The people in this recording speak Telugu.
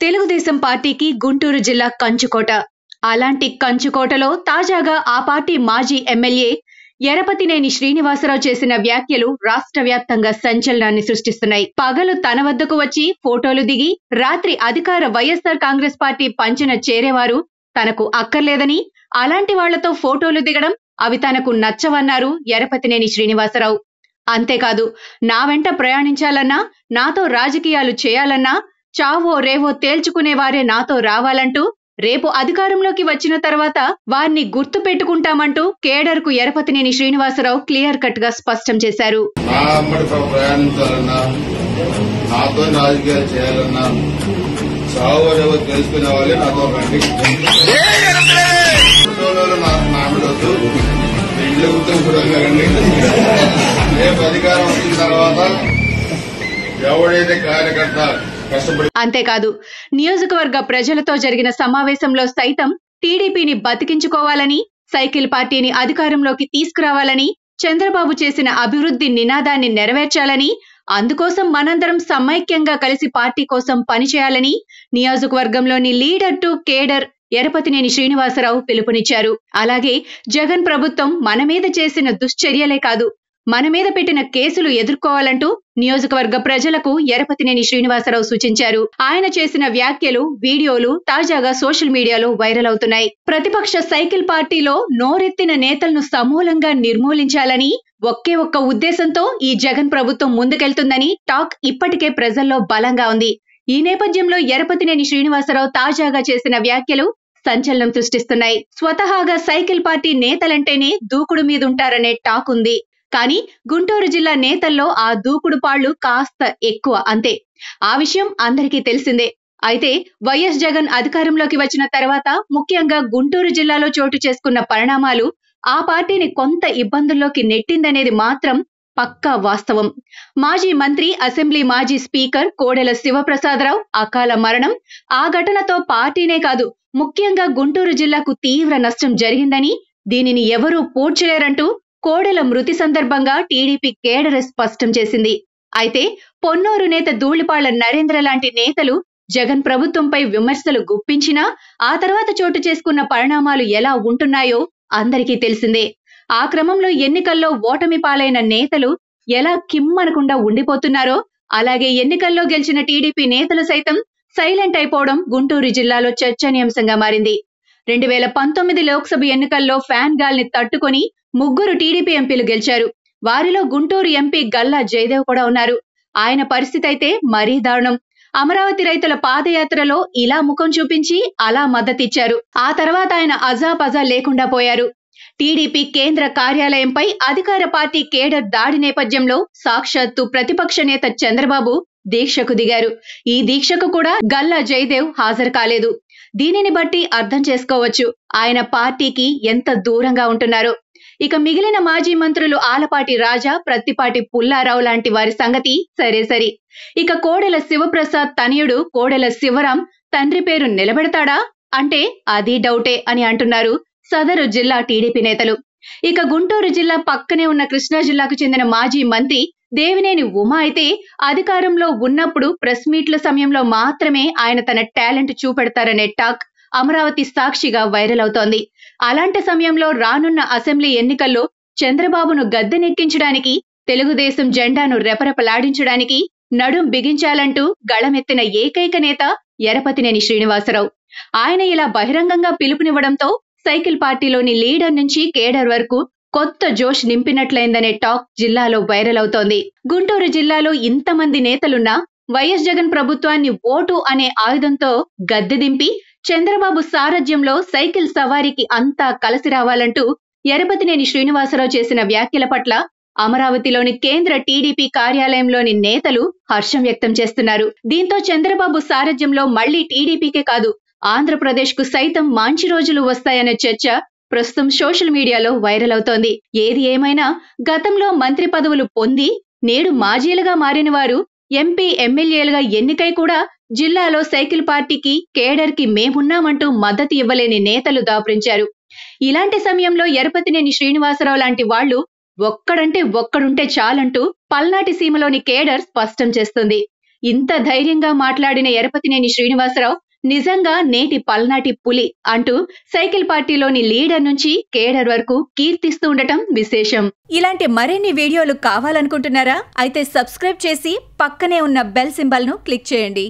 తెలుగుదేశం పార్టీకి గుంటూరు జిల్లా కంచుకోట. అలాంటి కంచుకోటలో తాజాగా ఆ పార్టీ మాజీ ఎమ్మెల్యే ఎరపతినేని శ్రీనివాసరావు చేసిన వ్యాఖ్యలు రాష్ట్ర వ్యాప్తంగా సంచలనాన్ని సృష్టిస్తున్నాయి. పగలు తన వద్దకు వచ్చి ఫోటోలు దిగి రాత్రి అధికార వైఎస్ఆర్ కాంగ్రెస్ పార్టీ పంచన చేరేవారు తనకు అక్కర్లేదని అలాంటి వాళ్ళతో ఫోటోలు దిగడం అవి తనకు నచ్చవన్నారు ఎరపతినేని శ్రీనివాసరావు. అంతేకాదు నా వెంట ప్రయాణించాలన్నా నాతో రాజకీయాలు చేయాలన్నా చావో రేవో తేల్చుకునేవారే నాతో రావాలంటూ రేపు అధికారంలోకి వచ్చిన తర్వాత వారిని గుర్తు పెట్టుకుంటామంటూ కేడర్కు ఎరపతినేని శ్రీనివాసరావు క్లియర్ కట్గా స్పష్టం చేశారు. నాతో రాజకీయాలు చేయాలన్నా తెలుసుకునే వాళ్ళే నాతో రండి. నామిడొద్దు కూడా రండి రేపు అధికారం వచ్చిన తర్వాత ఎవడైతే కార్యకర్త అంతేకాదు నియోజకవర్గ ప్రజలతో జరిగిన సమావేశంలో సైతం టీడీపీని బతికించుకోవాలని సైకిల్ పార్టీని అధికారంలోకి తీసుకురావాలని చంద్రబాబు చేసిన అభివృద్ధి నినాదాన్ని నెరవేర్చాలని అందుకోసం మనందరం సమైక్యంగా కలిసి పార్టీ కోసం పనిచేయాలని నియోజకవర్గంలోని leader to cadre Yarapathineni Srinivasa Rao పిలుపునిచ్చారు. అలాగే జగన్ ప్రభుత్వం మన మీద చేసిన దుశ్చర్యలే కాదు మన మీద పెట్టిన కేసులు ఎదుర్కోవాలంటూ నియోజకవర్గ ప్రజలకు ఎరపతినేని శ్రీనివాసరావు సూచించారు. ఆయన చేసిన వ్యాఖ్యలు వీడియోలు తాజాగా సోషల్ మీడియాలో వైరల్ అవుతున్నాయి. ప్రతిపక్ష సైకిల్ పార్టీలో నోరెత్తిన నేతలను సమూలంగా నిర్మూలించాలని ఒకే ఒక్క ఉద్దేశంతో ఈ జగన్ ప్రభుత్వం ముందుకెళ్తుందని టాక్ ఇప్పటికే ప్రజల్లో బలంగా ఉంది. ఈ నేపథ్యంలో ఎరపతినేని శ్రీనివాసరావు తాజాగా చేసిన వ్యాఖ్యలు సంచలనం సృష్టిస్తున్నాయి. స్వతహాగా సైకిల్ పార్టీ నేతలంటేనే దూకుడు మీదుంటారనే టాక్ ఉంది. కానీ గుంటూరు జిల్లా నేతల్లో ఆ దూకుడు పాళ్ళు కాస్త ఎక్కువ అంతే. ఆ విషయం అందరికీ తెలిసిందే. అయితే వైఎస్ జగన్ అధికారంలోకి వచ్చిన తర్వాత ముఖ్యంగా గుంటూరు జిల్లాలో చోటు చేసుకున్న పరిణామాలు ఆ పార్టీని కొంత ఇబ్బందుల్లోకి నెట్టిందనేది మాత్రం పక్కా వాస్తవం. మాజీ మంత్రి అసెంబ్లీ మాజీ స్పీకర్ కోడెల శివప్రసాదరావు అకాల మరణం ఆ ఘటనతో పార్టీనే కాదు ముఖ్యంగా గుంటూరు జిల్లాకు తీవ్ర నష్టం జరిగిందని దీనిని ఎవరూ పూడ్చలేరంటూ కోడెల మృతి సందర్భంగా టీడీపీ కేడర్ స్పష్టం చేసింది. అయితే పొన్నూరు నేత ధూళిపాళ్ళ నరేంద్ర లాంటి నేతలు జగన్ ప్రభుత్వంపై విమర్శలు గుప్పించినా ఆ తర్వాత చోటు చేసుకున్న పరిణామాలు ఎలా ఉంటున్నాయో అందరికీ తెలిసిందే. ఆ క్రమంలో ఎన్నికల్లో ఓటమి పాలైన నేతలు ఎలా కిమ్మనకుండా ఉండిపోతున్నారో అలాగే ఎన్నికల్లో గెలిచిన టీడీపీ నేతలు సైతం సైలెంట్ అయిపోవడం గుంటూరు జిల్లాలో చర్చనీయాంశంగా మారింది. రెండు వేల పంతొమ్మిది లోక్సభ ఎన్నికల్లో ఫ్యాన్ గాల్ని తట్టుకొని ముగ్గురు టీడీపీ ఎంపీలు గెలిచారు. వారిలో గుంటూరు ఎంపీ గల్లా జయదేవ్ కూడా ఉన్నారు. ఆయన పరిస్థితి అయితే మరీ దారుణం. అమరావతి రైతుల పాదయాత్రలో ఇలా ముఖం చూపించి అలా మద్దతిచ్చారు. ఆ తర్వాత ఆయన అజాపజా లేకుండా పోయారు. టీడీపీ కేంద్ర కార్యాలయంపై అధికార పార్టీ కేడర్ దాడి నేపథ్యంలో సాక్షాత్తు ప్రతిపక్ష నేత చంద్రబాబు దీక్షకు దిగారు. ఈ దీక్షకు కూడా గల్లా జయదేవ్ హాజరు కాలేదు. దీనిని బట్టి అర్థం చేసుకోవచ్చు ఆయన పార్టీకి ఎంత దూరంగా ఉంటున్నారో. ఇక మిగిలిన మాజీ మంత్రులు ఆలపాటి రాజా ప్రత్తిపాటి పుల్లారావు లాంటి వారి సంగతి సరే సరి. ఇక కోడెల శివప్రసాద్ తనయుడు కోడెల శివరాం తండ్రి పేరు నిలబెడతాడా? అంటే అది డౌటే అని అంటున్నారు సదరు జిల్లా టీడీపీ నేతలు. ఇక గుంటూరు జిల్లా పక్కనే ఉన్న కృష్ణా జిల్లాకు చెందిన మాజీ మంత్రి దేవినేని ఉమా అయితే అధికారంలో ఉన్నప్పుడు ప్రెస్ మీట్ల సమయంలో మాత్రమే ఆయన తన టాలెంట్ చూపెడతారనే టాక్ అమరావతి సాక్షిగా వైరల్ అవుతోంది. అలాంటి సమయంలో రానున్న అసెంబ్లీ ఎన్నికల్లో చంద్రబాబును గద్దెనెక్కించడానికి తెలుగుదేశం జెండాను రెపరెపలాడించడానికి నడుం బిగించాలంటూ గళమెత్తిన ఏకైక నేత ఎరపతినేని శ్రీనివాసరావు. ఆయన ఇలా బహిరంగంగా పిలుపునివ్వడంతో సైకిల్ పార్టీలోని లీడర్ నుంచి కేడర్ వరకు కొత్త జోష్ నింపినట్లయిందనే టాక్ జిల్లాలో వైరల్ అవుతోంది. గుంటూరు జిల్లాలో ఇంతమంది నేతలున్నా వైఎస్ జగన్ ప్రభుత్వాన్ని ఓటు అనే ఆయుధంతో గద్దె దింపి చంద్రబాబు సారథ్యంలో సైకిల్ సవారీకి అంతా కలిసి రావాలంటూ ఎరపతినేని శ్రీనివాసరావు చేసిన వ్యాఖ్యల పట్ల అమరావతిలోని కేంద్ర టీడీపీ కార్యాలయంలోని నేతలు హర్షం వ్యక్తం చేస్తున్నారు. దీంతో చంద్రబాబు సారథ్యంలో మళ్ళీ టీడీపీకే కాదు ఆంధ్రప్రదేశ్కు సైతం మంచి రోజులు వస్తాయనే చర్చ ప్రస్తుతం సోషల్ మీడియాలో వైరల్ అవుతోంది. ఏది ఏమైనా గతంలో మంత్రి పదవులు పొంది నేడు మాజీలుగా మారిన వారు ఎంపీ ఎమ్మెల్యేలుగా ఎన్నికై కూడా జిల్లాలో సైకిల్ పార్టీకి కేడర్కి మేమున్నామంటూ మద్దతు ఇవ్వలేని నేతలు దాపురించారు. ఇలాంటి సమయంలో ఎరపతినేని శ్రీనివాసరావు లాంటి వాళ్ళు ఒక్కడంటే ఒక్కడుంటే చాలంటూ పల్నాటి సీమలోని కేడర్ స్పష్టం చేస్తుంది. ఇంత ధైర్యంగా మాట్లాడిన ఎరపతినేని శ్రీనివాసరావు నిజంగా నేటి పల్నాటి పులి అంటూ సైకిల్ పార్టీలోని లీడర్ నుంచి కేడర్ వరకు కీర్తిస్తూ ఉండటం విశేషం. ఇలాంటి మరిన్ని వీడియోలు కావాలనుకుంటున్నారా? అయితే సబ్స్క్రైబ్ చేసి పక్కనే ఉన్న బెల్ సింబల్ను క్లిక్ చేయండి.